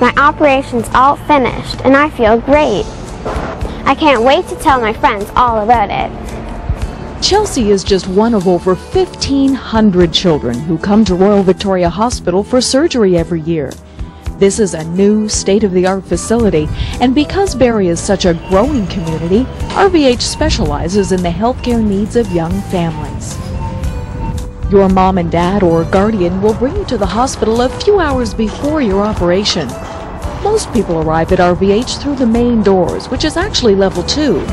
My operation's all finished and I feel great. I can't wait to tell my friends all about it. Chelsea is just one of over 1,500 children who come to Royal Victoria Hospital for surgery every year. This is a new, state-of-the-art facility, and because Barrie is such a growing community, RVH specializes in the healthcare needs of young families. Your mom and dad or guardian will bring you to the hospital a few hours before your operation. Most people arrive at RVH through the main doors, which is actually level 2.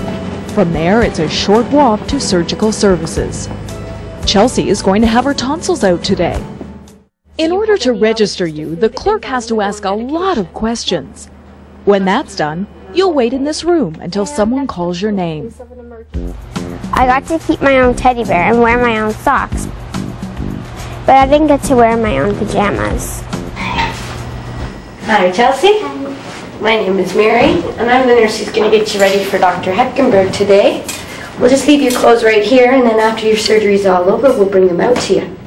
From there, it's a short walk to surgical services. Chelsea is going to have her tonsils out today. In order to register you, the clerk has to ask a lot of questions. When that's done, you'll wait in this room until someone calls your name. I got to keep my own teddy bear and wear my own socks, but I didn't get to wear my own pajamas. Hi, Chelsea. My name is Mary, and I'm the nurse who's going to get you ready for Dr. Heckenberg today. We'll just leave your clothes right here, and then after your surgery's all over, we'll bring them out to you.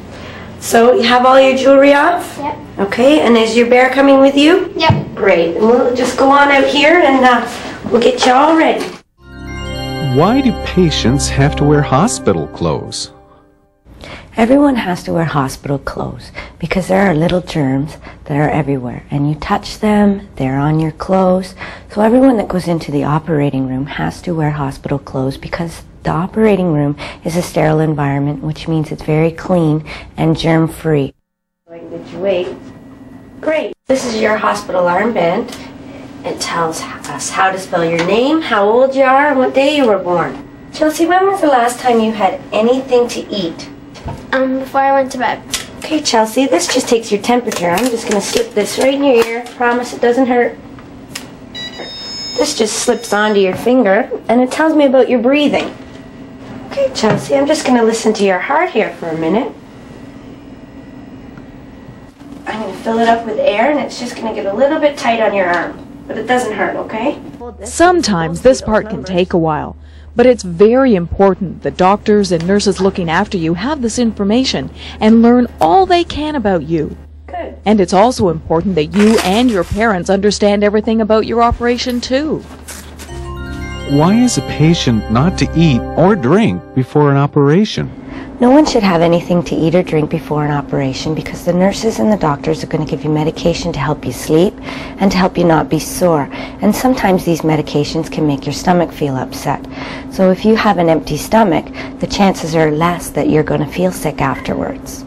So, you have all your jewelry off? Yep. Okay, and is your bear coming with you? Yep. Great. And we'll just go on out here, and uh, we'll get you all ready. Why do patients have to wear hospital clothes? Everyone has to wear hospital clothes because there are little germs that are everywhere and you touch them, they're on your clothes. So everyone that goes into the operating room has to wear hospital clothes because the operating room is a sterile environment which means it's very clean and germ free. I you weight. Great. This is your hospital armband. It tells us how to spell your name, how old you are, and what day you were born. Chelsea, when was the last time you had anything to eat? Um, before I went to bed. Okay, Chelsea, this just takes your temperature. I'm just going to slip this right in your ear. Promise it doesn't hurt. This just slips onto your finger, and it tells me about your breathing. Okay, Chelsea, I'm just going to listen to your heart here for a minute. I'm going to fill it up with air, and it's just going to get a little bit tight on your arm. But it doesn't hurt, okay? Sometimes this part can take a while, but it's very important that doctors and nurses looking after you have this information and learn all they can about you. Good. And it's also important that you and your parents understand everything about your operation too. Why is a patient not to eat or drink before an operation? No one should have anything to eat or drink before an operation because the nurses and the doctors are going to give you medication to help you sleep and to help you not be sore. And sometimes these medications can make your stomach feel upset. So if you have an empty stomach, the chances are less that you're going to feel sick afterwards.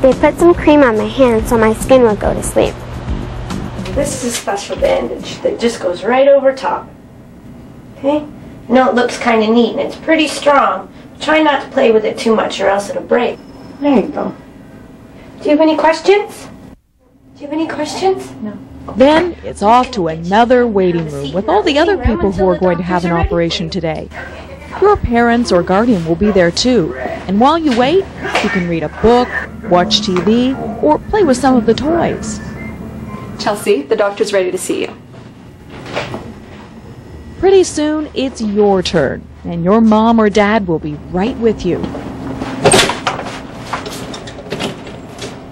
They put some cream on my hand so my skin will go to sleep. This is a special bandage that just goes right over top. Okay? I know it looks kind of neat and it's pretty strong. Try not to play with it too much or else it'll break. There you go. Do you have any questions? Do you have any questions? No. Then it's off to another waiting room with all the other people who are going to have an operation today. Your parents or guardian will be there too, and while you wait, you can read a book, watch TV, or play with some of the toys. Chelsea, the doctor's ready to see you. Pretty soon, it's your turn, and your mom or dad will be right with you.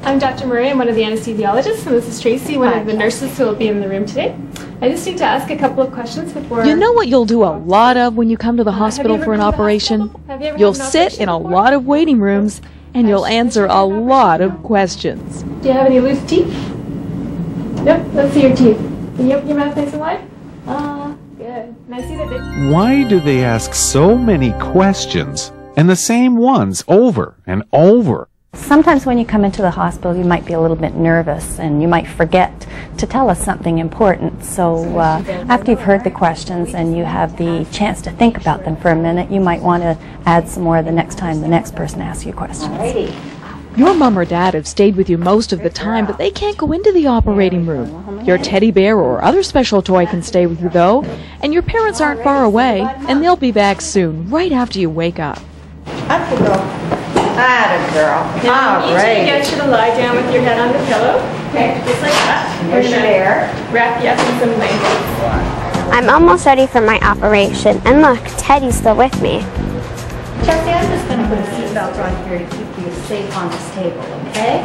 I'm Dr. Murray. I'm one of the anesthesiologists, and this is Tracy, one of the nurses who will be in the room today. I just need to ask a couple of questions before. You know what you'll do a lot of when you come to the hospital ever for an been to the operation? hospital? You You'll sit operation in a before? lot of waiting rooms, and you'll answer a lot of questions. Do you have any loose teeth? Yep, let's see your teeth. Can you open your mouth nice and wide? Good. And I see that they. Why do they ask so many questions and the same ones over and over? Sometimes when you come into the hospital, you might be a little bit nervous and you might forget to tell us something important. So uh, after you've heard the questions and you have the chance to think about them for a minute, you might want to add some more the next time the next person asks you questions. Your mom or dad have stayed with you most of the time, but they can't go into the operating room. Your teddy bear or other special toy can stay with you, though, and your parents aren't far away, and they'll be back soon, right after you wake up. Up you go. Atta girl. Now, All I need right. to get you to lie down with your head on the pillow. Okay, just like that. We're your gonna bear. wrap you up in some blankets. I'm almost ready for my operation, and look, Teddy's still with me. Chelsea, I'm just going to put a seatbelt on here to keep you safe on this table, okay?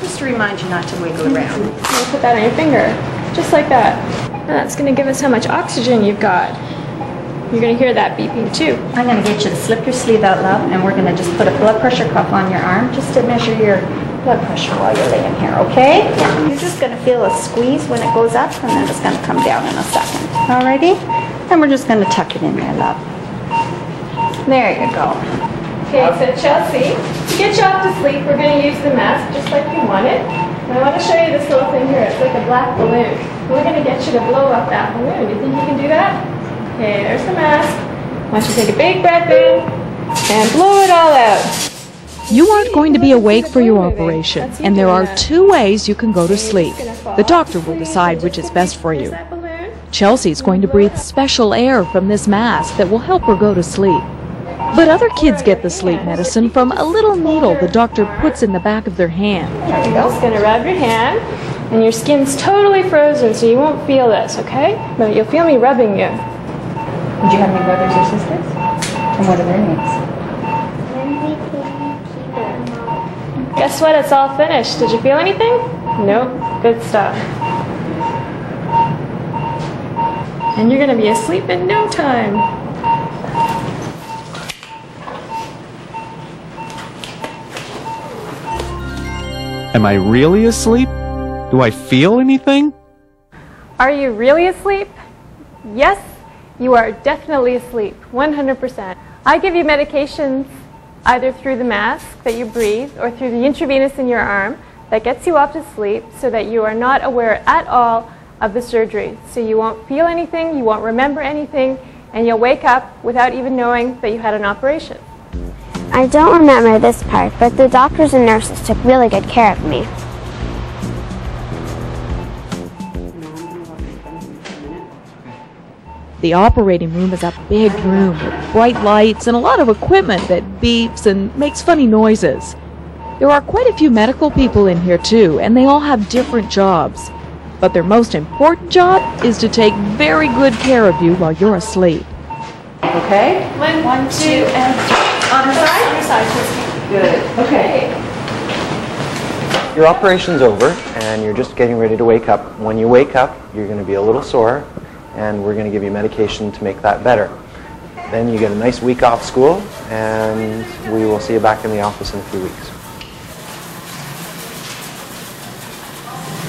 Just to remind you not to wiggle around. You put that on your finger, just like that. And that's going to give us how much oxygen you've got. You're going to hear that beeping too. I'm going to get you to slip your sleeve out, love, and we're going to just put a blood pressure cuff on your arm just to measure your blood pressure while you're laying here, okay? You're just going to feel a squeeze when it goes up, and then it's going to come down in a second. Alrighty? And we're just going to tuck it in there, love. There you go. Okay, so Chelsea, to get you off to sleep, we're going to use the mask just like you wanted. And I want to show you this little thing here. It's like a black balloon. We're going to get you to blow up that balloon. Do you think you can do that? Okay, there's the mask. I want you to take a big breath in and blow it all out. You aren't going to be awake for your operation, and there are two ways you can go to sleep. The doctor will decide which is best for you. Chelsea's going to breathe special air from this mask that will help her go to sleep. But other kids get the sleep medicine from a little needle the doctor puts in the back of their hand. You're just going to rub your hand, and your skin's totally frozen, so you won't feel this, okay? But you'll feel me rubbing you. Did you have any brothers or sisters? And what are their names? Guess what? It's all finished. Did you feel anything? Nope. Good stuff. And you're going to be asleep in no time. Am I really asleep? Do I feel anything? Are you really asleep? Yes, you are definitely asleep, 100%. I give you medications either through the mask that you breathe or through the intravenous in your arm that gets you off to sleep so that you are not aware at all of the surgery. So you won't feel anything, you won't remember anything, and you'll wake up without even knowing that you had an operation. I don't remember this part, but the doctors and nurses took really good care of me. The operating room is a big room with bright lights and a lot of equipment that beeps and makes funny noises. There are quite a few medical people in here too, and they all have different jobs. But their most important job is to take very good care of you while you're asleep. Okay? One, One, two, and on her side. On side, good. Okay. Your operation's over and you're just getting ready to wake up. When you wake up, you're going to be a little sore and we're going to give you medication to make that better. Then you get a nice week off school and we will see you back in the office in a few weeks.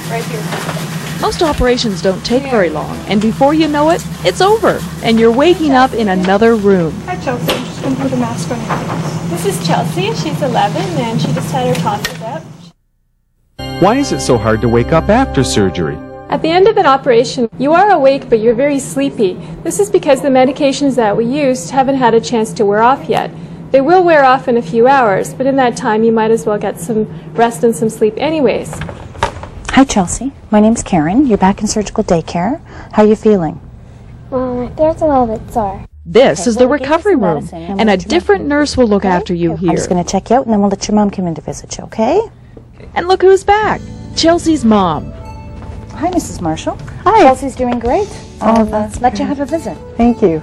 Right here. Most operations don't take very long, and before you know it, it's over, and you're waking up in another room. Hi, Chelsea. I'm just going to put a mask on your face. This is Chelsea. She's 11, and she just had her tonsils out. Why is it so hard to wake up after surgery? At the end of an operation, you are awake, but you're very sleepy. This is because the medications that we used haven't had a chance to wear off yet. They will wear off in a few hours, but in that time, you might as well get some rest and some sleep anyways. Hi, Chelsea. My name's Karen. You're back in surgical daycare. How are you feeling? Well, my throat's a little bit sore. This Okay, is the well, we'll get you recovery room, medicine, and and a let you know different nurse will look after you here. I'm just going to check you out, and then we'll let your mom come in to visit you, okay? And look who's back Chelsea's mom. Hi, Mrs. Marshall. Hi. Chelsea's doing great. Oh, that's let you have a visit. Thank you.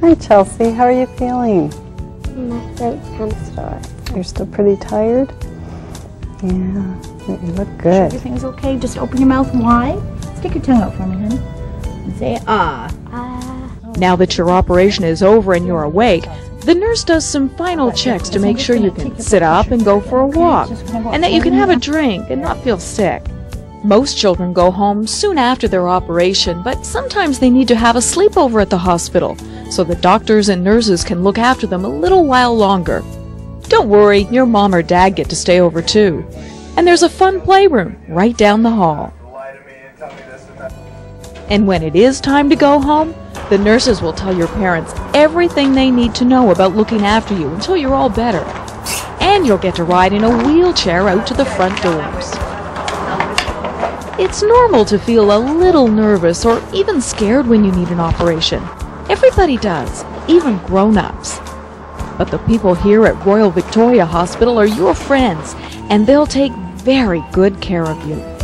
Hi, Chelsea. How are you feeling? My throat's kind of sore. You're still pretty tired? Yeah. You look good. Everything's okay. Just open your mouth wide. Stick your tongue out for me, honey. And say ah. Now that your operation is over and you're awake, the nurse does some final checks to make sure you can sit up and go for a walk, and that you can have a drink and not feel sick. Most children go home soon after their operation, but sometimes they need to have a sleepover at the hospital so the doctors and nurses can look after them a little while longer. Don't worry, your mom or dad get to stay over too. And there's a fun playroom right down the hall. And when it is time to go home, the nurses will tell your parents everything they need to know about looking after you until you're all better. And you'll get to ride in a wheelchair out to the front doors. It's normal to feel a little nervous or even scared when you need an operation. Everybody does, even grown ups. But the people here at Royal Victoria Hospital are your friends, and they'll take very good care of you.